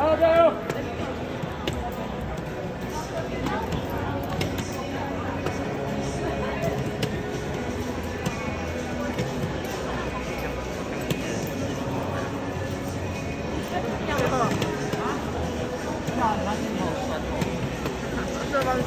아, 아, 진짜 맛있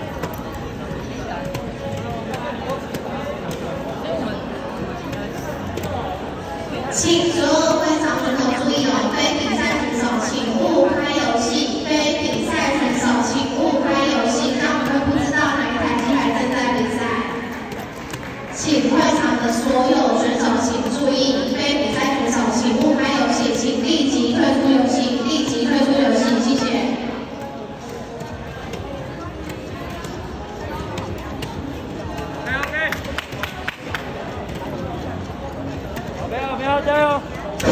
太酷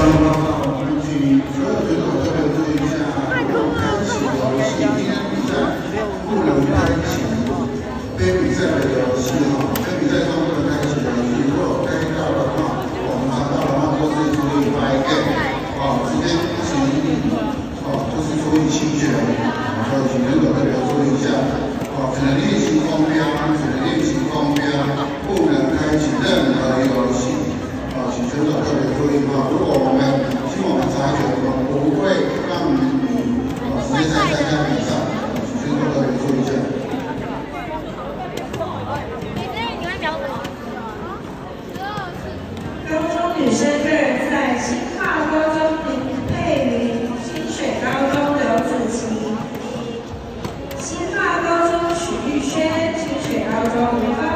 了！Obrigado.